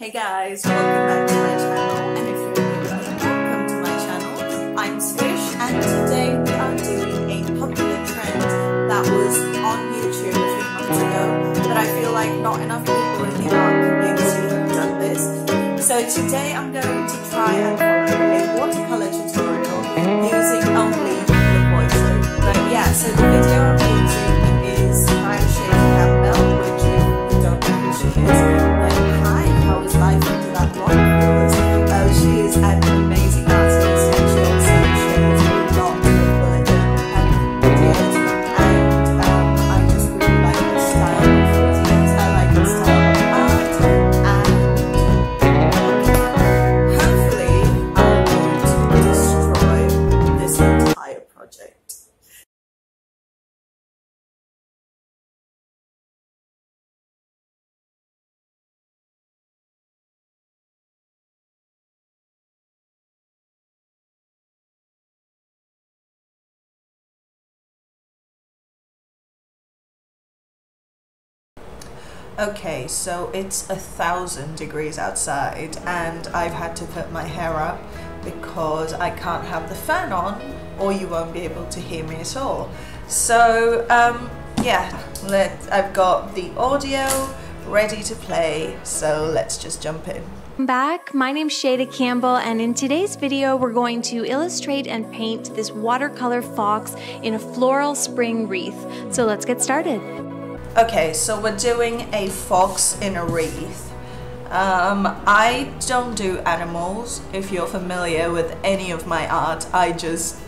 Hey guys, welcome back to my channel and if you're new, welcome to my channel. I'm Srish and today we are doing a popular trend that was on YouTube a few months ago but I feel like not enough people in the art community have done this. So today I'm going to try and follow a watercolor Okay, so it's a thousand degrees outside, and I've had to put my hair up because I can't have the fan on, or you won't be able to hear me at all. So, um, yeah, let I've got the audio ready to play, so let's just jump in. Welcome back. My name's Shayda Campbell, and in today's video, we're going to illustrate and paint this watercolor fox in a floral spring wreath. So let's get started. Okay, so we're doing a fox in a wreath. Um, I don't do animals. If you're familiar with any of my art, I just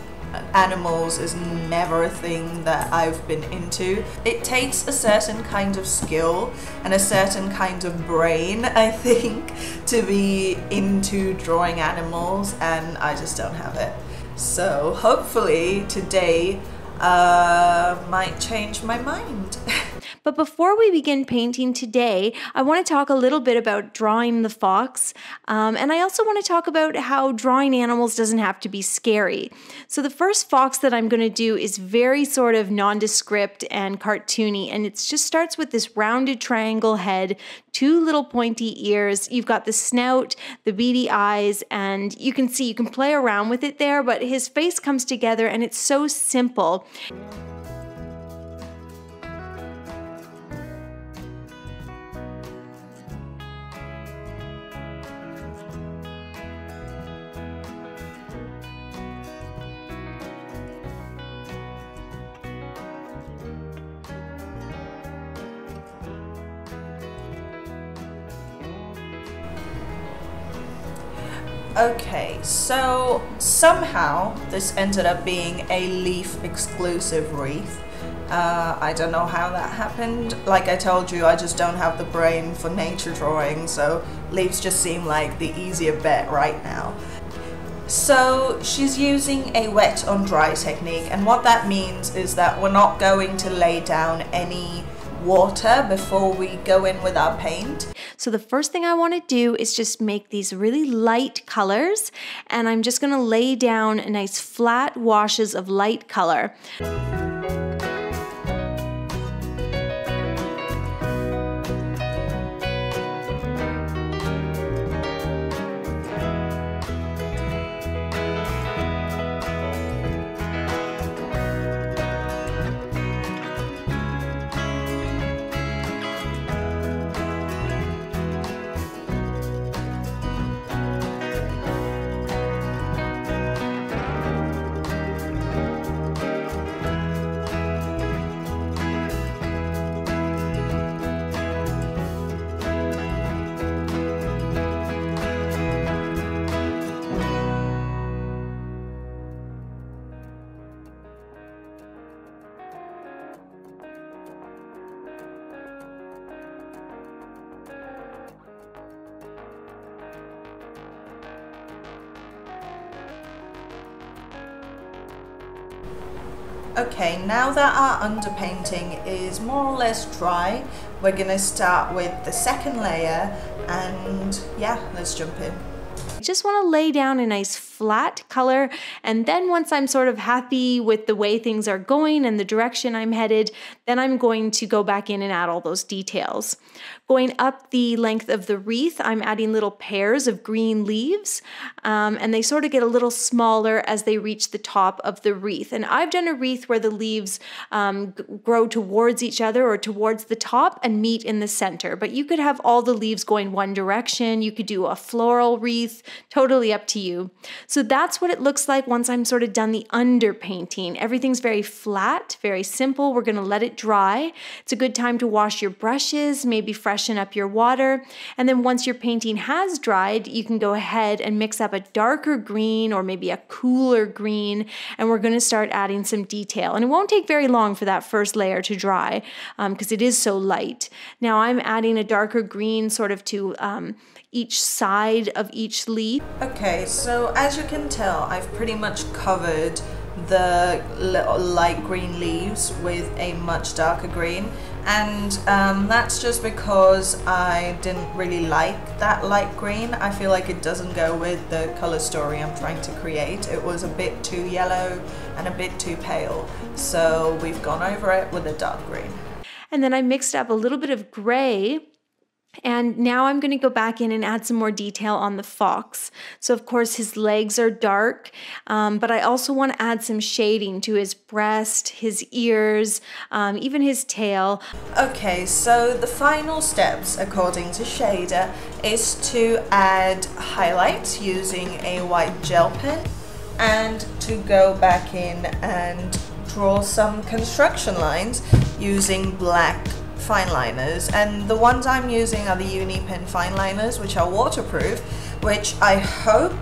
animals is never a thing that I've been into. It takes a certain kind of skill and a certain kind of brain, I think, to be into drawing animals, and I just don't have it. So hopefully today uh, might change my mind. But before we begin painting today, I want to talk a little bit about drawing the fox. Um, and I also want to talk about how drawing animals doesn't have to be scary. So, the first fox that I'm going to do is very sort of nondescript and cartoony. And it just starts with this rounded triangle head, two little pointy ears. You've got the snout, the beady eyes, and you can see you can play around with it there, but his face comes together and it's so simple. Okay, so somehow this ended up being a leaf exclusive wreath. Uh, I don't know how that happened. Like I told you, I just don't have the brain for nature drawing, so leaves just seem like the easier bet right now. So she's using a wet on dry technique, and what that means is that we're not going to lay down any water before we go in with our paint. So the first thing I want to do is just make these really light colors and I'm just going to lay down nice flat washes of light color. Okay, now that our underpainting is more or less dry, we're gonna start with the second layer and yeah, let's jump in. I just want to lay down a nice flat color. And then once I'm sort of happy with the way things are going and the direction I'm headed, then I'm going to go back in and add all those details. Going up the length of the wreath, I'm adding little pairs of green leaves, um, and they sort of get a little smaller as they reach the top of the wreath. And I've done a wreath where the leaves um, grow towards each other or towards the top and meet in the center. But you could have all the leaves going one direction. You could do a floral wreath, totally up to you. So that's what it looks like once I'm sort of done the underpainting. Everything's very flat, very simple. We're going to let it dry. It's a good time to wash your brushes, maybe freshen up your water. And then once your painting has dried, you can go ahead and mix up a darker green or maybe a cooler green. And we're going to start adding some detail. And it won't take very long for that first layer to dry because um, it is so light. Now I'm adding a darker green sort of to um, each side of each leaf. Okay, so as you can tell, I've pretty much covered the light green leaves with a much darker green and um, that's just because I didn't really like that light green. I feel like it doesn't go with the color story I'm trying to create. It was a bit too yellow and a bit too pale, so we've gone over it with a dark green. And then I mixed up a little bit of gray and now I'm going to go back in and add some more detail on the fox. So of course his legs are dark, um, but I also want to add some shading to his breast, his ears, um, even his tail. Okay, so the final steps according to Shayda is to add highlights using a white gel pen and to go back in and draw some construction lines using black fine liners and the ones I'm using are the Uni Pin fine liners which are waterproof which I hope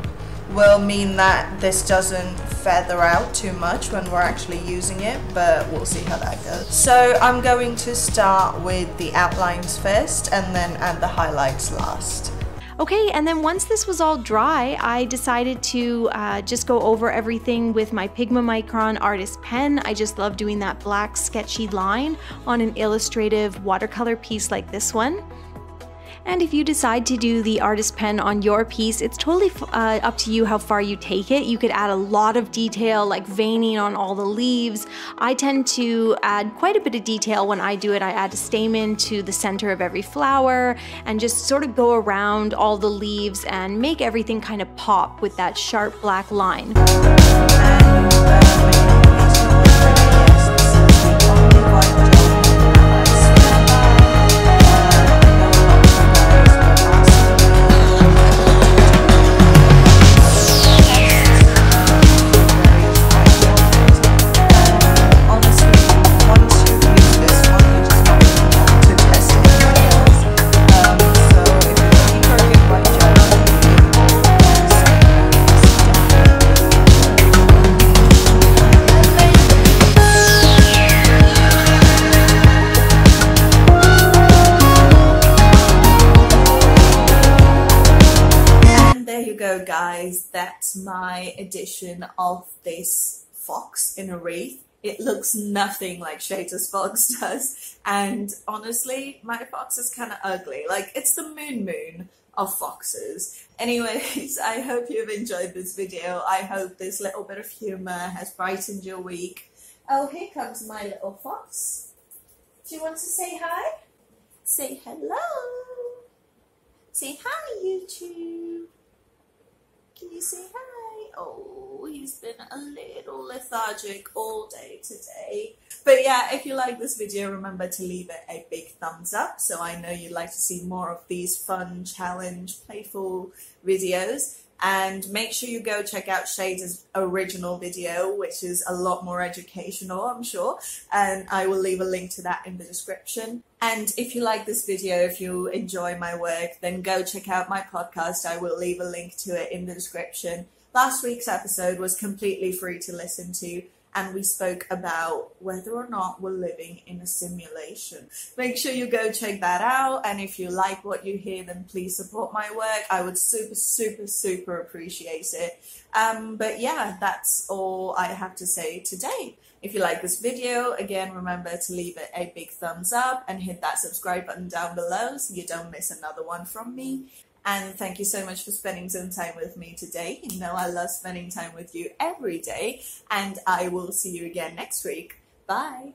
will mean that this doesn't feather out too much when we're actually using it but we'll see how that goes. So I'm going to start with the outlines first and then add the highlights last. Okay, and then once this was all dry, I decided to uh, just go over everything with my Pigma Micron artist pen. I just love doing that black sketchy line on an illustrative watercolor piece like this one. And if you decide to do the artist pen on your piece, it's totally uh, up to you how far you take it. You could add a lot of detail like veining on all the leaves. I tend to add quite a bit of detail when I do it. I add a stamen to the center of every flower and just sort of go around all the leaves and make everything kind of pop with that sharp black line. Guys, that's my edition of this fox in a wreath. It looks nothing like Shayda's fox does. And honestly, my fox is kind of ugly. Like, it's the moon moon of foxes. Anyways, I hope you've enjoyed this video. I hope this little bit of humor has brightened your week. Oh, here comes my little fox. Do you want to say hi? Say hello. Say hi, YouTube. Can you say hi? Oh, he's been a little lethargic all day today. But yeah, if you like this video, remember to leave it a big thumbs up. So I know you'd like to see more of these fun, challenge, playful videos and make sure you go check out Shayda's original video, which is a lot more educational, I'm sure. And I will leave a link to that in the description. And if you like this video, if you enjoy my work, then go check out my podcast. I will leave a link to it in the description. Last week's episode was completely free to listen to and we spoke about whether or not we're living in a simulation. Make sure you go check that out, and if you like what you hear, then please support my work. I would super, super, super appreciate it. Um, but yeah, that's all I have to say today. If you like this video, again, remember to leave it a big thumbs up and hit that subscribe button down below so you don't miss another one from me. And thank you so much for spending some time with me today. You know, I love spending time with you every day. And I will see you again next week. Bye.